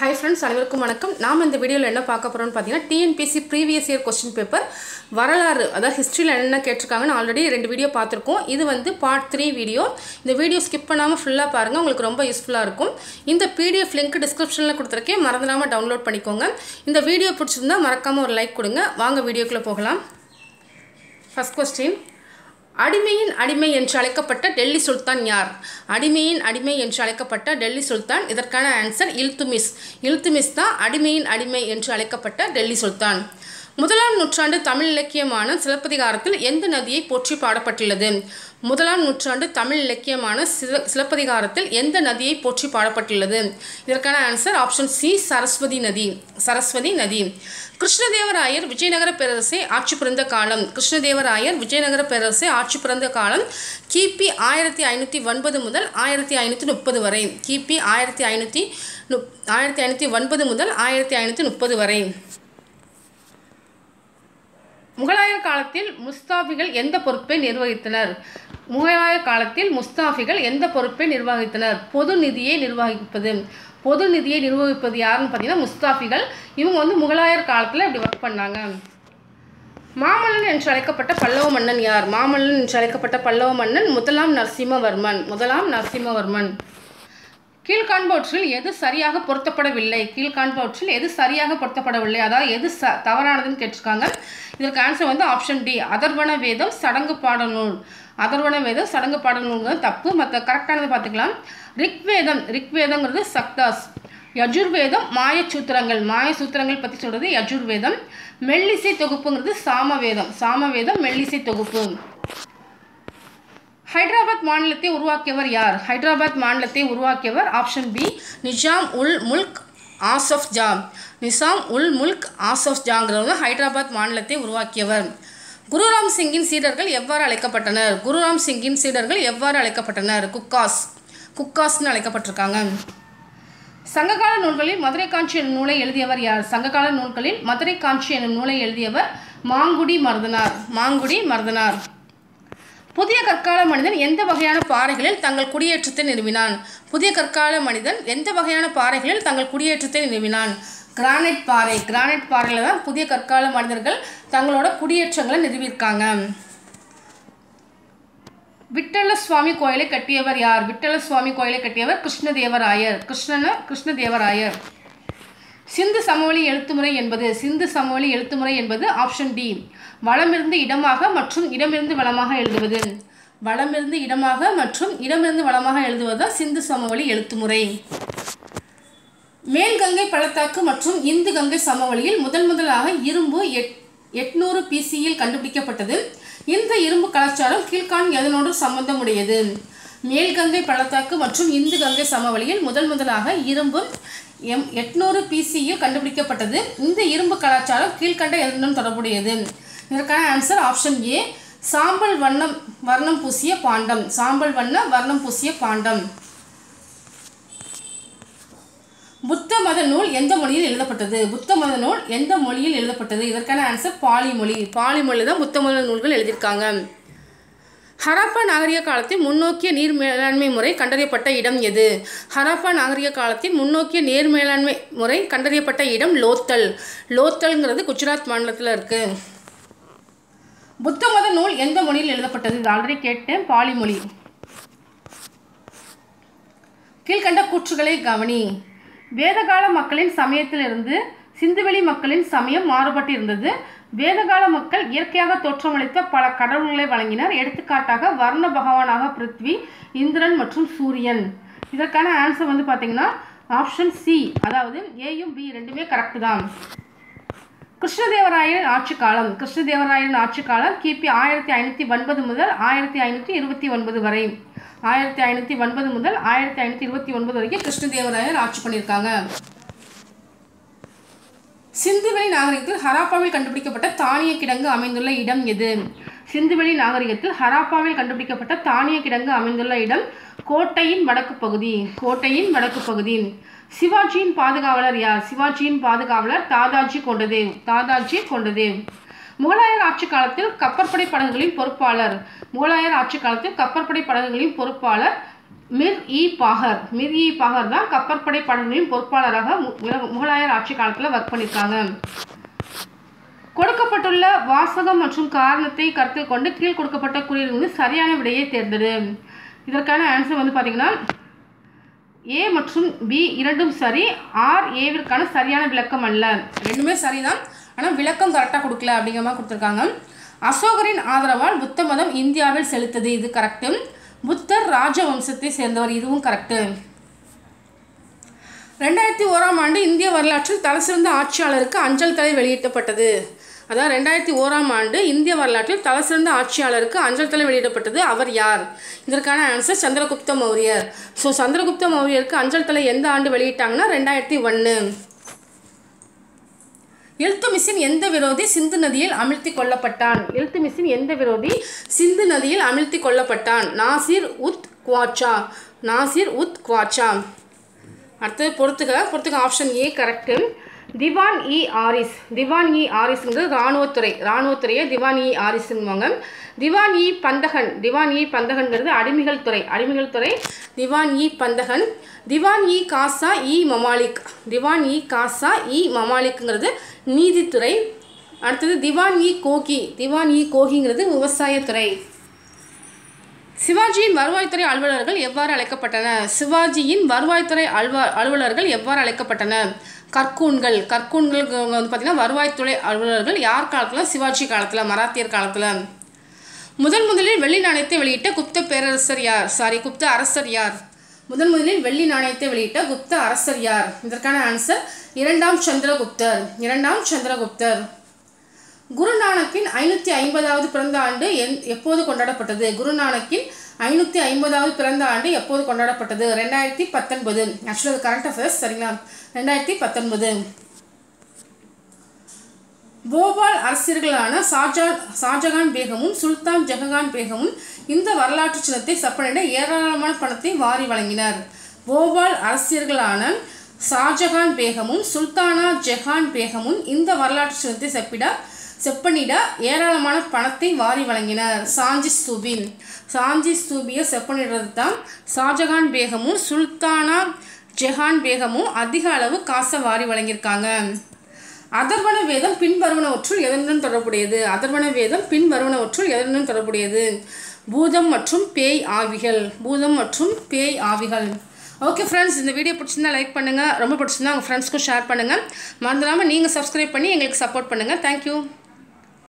Hi friends அனைவருக்கும் வணக்கம். நாம் இந்த வீடியோவில் என்ன பார்க்க போகிறோம்னு பார்த்தீங்கன்னா TNPSC previous year question paper வரலாறு அதாவது ஹிஸ்ட்ரியில் என்னென்ன கேட்டிருக்காங்கன்னு ஆல்ரெடி ரெண்டு வீடியோ பார்த்துருக்கோம். இது வந்து பார்ட் த்ரீ வீடியோ இந்த வீடியோ ஸ்கிப் பண்ணாமல் ஃபுல்லாக பாருங்கள் உங்களுக்கு ரொம்ப யூஸ்ஃபுல்லாக இருக்கும். இந்த பிடிஎஃப் லிங்க் டிஸ்கிரிப்ஷனில் கொடுத்துருக்கேன். மறந்துடாமல் டவுன்லோட் பண்ணிக்கோங்க. இந்த வீடியோ பிடிச்சிருந்தா மறக்காமல் ஒரு லைக் கொடுங்க. வாங்க வீடியோக்குள்ளே போகலாம். ஃபஸ்ட் கொஸ்டின் அடிமையின் அடிமை என்று அழைக்கப்பட்ட டெல்லி சுல்தான் யார்? அடிமையின் அடிமை என்று அழைக்கப்பட்ட டெல்லி சுல்தான். இதற்கான ஆன்சர் இல்துமிஸ். இல்துமிஸ் தான் அடிமையின் அடிமை என்று அழைக்கப்பட்ட டெல்லி சுல்தான். முதலாம் நூற்றாண்டு தமிழ் இலக்கியமான சிலப்பதிகாரத்தில் எந்த நதியை போற்றி பாடப்பட்டுள்ளது? முதலாம் நூற்றாண்டு தமிழ் இலக்கியமான சில சிலப்பதிகாரத்தில் எந்த நதியை போற்றி பாடப்பட்டுள்ளது? இதற்கான ஆன்சர் ஆப்ஷன் சி சரஸ்வதி நதி. சரஸ்வதி நதி. கிருஷ்ணதேவராயர் விஜயநகர பேரரசை ஆட்சி புரிந்த காலம். கிருஷ்ணதேவராயர் விஜயநகர பேரரசை ஆட்சி புரிந்த காலம் கிபி ஆயிரத்தி ஐநூற்றி ஒன்பது முதல் ஆயிரத்தி ஐநூற்றி முப்பது வரை. கிபி ஆயிரத்தி ஐநூற்றி நுப் ஆயிரத்தி ஐநூற்றி ஒன்பது முதல் ஆயிரத்தி ஐநூற்றி முப்பது வரை. முகலாயர் காலத்தில் முஸ்தாபிகள் எந்த பொறுப்பை நிர்வகித்தனர்? முகலாயர் காலத்தில் முஸ்தாபிகள் எந்த பொறுப்பை நிர்வகித்தனர்? பொது நிதியை நிர்வகிப்பது. பொது நிதியை நிர்வகிப்பது யாருன்னு பார்த்தீங்கன்னா முஸ்தாபிகள் இவங்க வந்து முகலாயர் காலத்தில் இப்படி ஒர்க் பண்ணாங்க. மாமல்லன் என்று அழைக்கப்பட்ட பல்லவ மன்னன் யார்? மாமல்லன் என்று அழைக்கப்பட்ட பல்லவ மன்னன் முதலாம் நரசிம்மவர்மன். முதலாம் நரசிம்மவர்மன். கீழ்காண்பவற்றில் எது சரியாக பொருத்தப்படவில்லை? கீழ்காண்பவற்றில் எது சரியாக பொருத்தப்படவில்லை? அதாவது எது ச தவறானதுன்னு கேட்டிருக்காங்க. இதற்கு ஆன்சர் வந்து ஆப்ஷன் டி அதர்வன வேதம் சடங்கு பாடநூல் அதர்வன வேதம் சடங்கு பாடநூல்ங்கிறது தப்பு. மற்ற கரெக்டானது பார்த்துக்கலாம். ரிக்வேதம். ரிக்வேதங்கிறது சக்தாஸ். யஜுர்வேதம் மாயசூத்திரங்கள். மாயசூத்திரங்கள் பற்றி சொல்கிறது யஜுர்வேதம். மெல்லிசை தொகுப்புங்கிறது சாமவேதம். சாமவேதம் மெல்லிசை தொகுப்பு. ஹைதராபாத் மாநிலத்தை உருவாக்கியவர் யார்? ஹைதராபாத் மாநிலத்தை உருவாக்கியவர் ஆப்ஷன் பி நிஜாம் உல் முல்க் ஆசஃப் ஜா நிசாம் உல் முல்க் ஆசஃப் ஜாங்கிறவங்க ஹைதராபாத் மாநிலத்தை உருவாக்கியவர். குருராம் சிங்கின் சீடர்கள் எவ்வாறு அழைக்கப்பட்டனர்? குருராம் சிங்கின் சீடர்கள் எவ்வாறு அழைக்கப்பட்டனர்? குக்காஸ் குக்காஸ்னு அழைக்கப்பட்டிருக்காங்க. சங்ககால நூல்களில் மதுரை காஞ்சி என்னும் நூலை எழுதியவர் யார்? சங்ககால நூல்களில் மதுரை காஞ்சி என்னும் நூலை எழுதியவர் மாங்குடி மருதனார். மாங்குடி மருதனார். புதிய கற்கால மனிதன் எந்த வகையான பாறைகளில் தங்கள் குடியேற்றத்தை நிறுவினான்? புதிய கற்கால மனிதன் எந்த வகையான பாறைகளில் தங்கள் குடியேற்றத்தை நிறுவினான்? கிரானைட் பாறை. கிரானைட் பாறையில் தான் புதிய கற்கால மனிதர்கள் தங்களோட குடியேற்றங்களை நிறுவியிருக்காங்க. விட்டல சுவாமி கோயிலை கட்டியவர் யார்? விட்டல சுவாமி கோயிலை கட்டியவர் கிருஷ்ணதேவராயர். கிருஷ்ணன? கிருஷ்ணதேவராயர். சிந்து சமவெளி எழுத்துமுறை என்பது சிந்து சமவெளி எழுத்துமுறை என்பது ஆப்ஷன் டி வளமிருந்து இடமாக மற்றும் இடமிருந்து வளமாக எழுதுவது. வளமிருந்து இடமாக மற்றும் இடமிருந்து வளமாக எழுதுவது சிந்து சமவெளி எழுத்துமுறை மேல்கங்கை பள்ளத்தாக்கு மற்றும் இந்து கங்கை சமவெளியில் முதன் முதலாக இரும்பு எட் எட்நூறு பிசியில் கண்டுபிடிக்கப்பட்டது. இந்த இரும்பு கலாச்சாரம் கீழ்கான் எதனோடு சம்பந்தமுடையது. மேல்கங்கை பள்ளத்தாக்கு மற்றும் இந்து கங்கை சமவெளியில் முதன் முதலாக இரும்பு எம் எட்நூறு பிசியில் கண்டுபிடிக்கப்பட்டது. இந்த இரும்பு கலாச்சாரம் கீழ்கண்ட எதனும் தொடர்புடையது. இதற்கான ஆன்சர் ஆப்ஷன் ஏ சாம்பல் வண்ணம் வர்ணம் பூசிய பாண்டம். சாம்பல் வண்ண வர்ணம் பூசிய பாண்டம். புத்த மத நூல் எந்த மொழியில் எழுதப்பட்டது? புத்த மத நூல் எந்த மொழியில் எழுதப்பட்டது? இதற்கான ஆன்சர் பாலி மொழி பாலி மொழி தான் புத்த மத நூல்கள் எழுதியிருக்காங்க. ஹரப்பா நாகரிக காலத்தில் முன்னோக்கிய நீர் மேலாண்மை முறை கண்டறியப்பட்ட இடம் எது? ஹரப்பா நாகரிக காலத்தில் முன்னோக்கிய நீர் மேலாண்மை முறை கண்டறியப்பட்ட இடம் லோத்தல். லோத்தல்ங்கிறது குஜராத் மாநிலத்தில் இருக்குது புத்த மத நூல் எந்த மொழியில் எழுதப்பட்டது? இது ஆல்ரெடி கேட்டேன். பாலி மொழி கீழ்கண்ட கூற்றுகளை கவனி. வேதகால மக்களின் சமயத்திலிருந்து சிந்துவெளி மக்களின் சமயம் மாறுபட்டு இருந்தது வேதகால மக்கள் இயற்கையாக தோற்றமளித்த பல கடவுள்களை வழங்கினர். எடுத்துக்காட்டாக வர்ண பகவானாக பிருத்வி இந்திரன் மற்றும் சூரியன். இதற்கான ஆன்சர் வந்து பார்த்தீங்கன்னா ஆப்ஷன் சி அதாவது ஏயும் பி ரெண்டுமே கரெக்டு தான். கிருஷ்ணதேவராயன் ஆட்சி காலம். கிருஷ்ணதேவராயன் ஆட்சி காலம் கிபி ஆயிரத்தி ஐநூற்றி ஒன்பது முதல் ஆயிரத்தி ஐநூற்றி இருபத்தி ஒன்பது வரை. ஆயிரத்தி ஐநூற்றி ஒன்பது முதல் ஆயிரத்தி ஐநூற்றி இருபத்தி ஒன்பது வரைக்கும் கிருஷ்ணதேவராயர் ஆட்சி பண்ணியிருக்காங்க. சிந்துவெளி நாகரிகத்தில் ஹராப்பாவில் கண்டுபிடிக்கப்பட்ட தானிய கிடங்கு அமைந்துள்ள இடம் எது? சிந்துவெளி நாகரிகத்தில் ஹராப்பாவில் கண்டுபிடிக்கப்பட்ட தானிய கிடங்கு அமைந்துள்ள இடம் கோட்டையின் வடக்கு பகுதி. கோட்டையின் வடக்கு பகுதி. சிவாஜியின் பாதுகாவலர் யார்? சிவாஜியின் பாதுகாவலர் தாதாஜி கொண்டதேவ் தாதாஜி கொண்டதேவ் முகலாயர் ஆட்சி காலத்தில் கப்பற்படை படகுகளின் பொறுப்பாளர். முகலாயர் ஆட்சி காலத்தில் கப்பற்படை படகுகளின் பொறுப்பாளர் மிர் இ பாகர். மிர் இ பாகர் தான் கப்பற்படை படங்களின் பொறுப்பாளராக மு- முகலாயர் ஆட்சி காலத்தில் ஒர்க் பண்ணியிருக்காங்க கொடுக்கப்பட்டுள்ள வாசகம் மற்றும் காரணத்தை கருத்தில் கொண்டு கீழ் கொடுக்கப்பட்ட குறியீடு சரியான விடையை தேர்ந்தெடு. இதற்கான ஆன்சர் வந்து பார்த்தீங்கன்னா ஏ மற்றும் பி இரண்டும் சரி ஆர் ஏவிற்கான சரியான விளக்கம் அல்ல. ரெண்டுமே சரிதான் ஆனால் விளக்கம் கரெக்டாக கொடுக்கல அப்படிங்கிற மாதிரி கொடுத்துருக்காங்க. அசோகரின் ஆதரவால் புத்த மதம் இந்தியாவில் செலுத்தது இது கரெக்டு புத்தர் ராஜவம்சத்தை சேர்ந்தவர். இதுவும் கரெக்டு ரெண்டாயிரத்தி ஓராம் ஆண்டு இந்திய வரலாற்றில் தலைசிறந்த ஆட்சியாளருக்கு அஞ்சல் தலை வெளியிட்டப்பட்டது. அதான் ரெண்டாயிரத்தி ஓராம் ஆண்டு இந்திய வரலாற்றில் தலைசிறந்த ஆட்சியாளருக்கு அஞ்சல் தலை வெளியிடப்பட்டது அவர் யார்? இதற்கான ஆன்சர் சந்திரகுப்த மௌரியர். ஸோ சந்திரகுப்த மௌரியருக்கு அஞ்சல் தலை எந்த ஆண்டு வெளியிட்டாங்கன்னா ரெண்டாயிரத்தி ஒன்று எழுத்துமிசின் எந்த விரோதி சிந்து நதியில் அமிழ்த்தி கொல்லப்பட்டான்? எழுத்துமிசின் எந்த விரோதி சிந்து நதியில் அமிழ்த்தி கொல்லப்பட்டான்? நாசிர் உத் குவாச்சா நாசிர் உத் குவாச்சா அடுத்தது பொறுத்துக பொறுத்துக்க option A correct Diwan E Aries. திவான் இ ஆரிஸ்ங்கிறது இராணுவத்துறை இராணுவத்துறையை திவான் இ ஆரிஸுங்குவாங்க திவான் இ பந்தகன் திவான் இ பந்தகன்கிறது அடிமைகள் துறை அடிமைகள் துறை திவான் இ பந்தகன் திவான் இ காசா இ மமாலிக் திவான் இ காசா இ மமாலிக்ங்கிறது நீதித்துறை. அடுத்தது திவான் இ கோகி திவான் இ கோகிங்கிறது விவசாயத்துறை. சிவாஜியின் வருவாய்த்துறை அலுவலர்கள் எவ்வாறு அழைக்கப்பட்டனர் சிவாஜியின் வருவாய்த்துறை அலுவ அலுவலர்கள் எவ்வாறு அழைக்கப்பட்டனர் கற்கூன்கள் கற்கூன்களுக்கு வந்து பார்த்திங்கன்னா வருவாய்த்துறை அலுவலர்கள் யார் காலத்தில்? சிவாஜி காலத்தில் மராத்தியர் காலத்தில். முதன் முதலில் வெள்ளி நாணயத்தை வெளியிட்ட குப்த பேரரசர் யார்? சாரி குப்த அரசர் யார்? முதன் முதலில் வெள்ளி நாணயத்தை வெளியிட்ட குப்த அரசர் யார்? இதற்கான ஆன்சர் இரண்டாம் சந்திரகுப்தர். இரண்டாம் சந்திரகுப்தர். குருநானக்கின் ஐநூற்றி ஐம்பதாவது பிறந்த ஆண்டு எந் எப்போது கொண்டாடப்பட்டது? குருநானக்கின் ஐநூற்றி ஐம்பதாவது பிறந்த ஆண்டு எப்போது கொண்டாடப்பட்டது? ரெண்டாயிரத்தி பத்தொன்பது. ஆக்சுவலாக கரண்ட் அஃபேர்ஸ் சரிங்களா? ரெண்டாயிரத்தி பத்தொன்பது. போபால் அரசியர்களான ஷாஜான் ஷாஜகான் பேகமும் சுல்தான் ஜஹகான் பேகமும் இந்த வரலாற்று சின்னத்தை செப்பனிட ஏராளமான பணத்தை வாரி வழங்கினர். போபால் அரசியர்களான ஷாஜகான் பேகமும் சுல்தானா ஜஹான் பேகமும் இந்த வரலாற்று சின்னத்தை செப்பிட செப்பனிட ஏராளமான பணத்தை வாரி வழங்கினர். சாஞ்சி ஸ்தூபின். சாஞ்சி ஸ்தூபியை செப்பனிடுறது தான் ஷாஜகான் பேகமும் சுல்தானா ஜெஹான் பேகமும் அதிக அளவு காசை வாரி வழங்கியிருக்காங்க. அதர்வன வேதம் பின்வருவனவற்றுள் எதனுடன் தொடர்புடையது? அதர்வன வேதம் பின்வருவனவற்றுள் எதனுடன் தொடர்புடையது? பூதம் மற்றும் பேய் ஆவிகள். பூதம் மற்றும் பேய் ஆவிகள். ஓகே ஃப்ரெண்ட்ஸ் இந்த வீடியோ பிடிச்சிருந்தா லைக் பண்ணுங்கள் ரொம்ப பிடிச்சிருந்தா உங்கள் ஃப்ரெண்ட்ஸ்க்கும் ஷேர் பண்ணுங்கள் மறந்துடாமல் நீங்கள் சப்ஸ்கிரைப் பண்ணி எங்களுக்கு சப்போர்ட் பண்ணுங்கள் தேங்க்யூ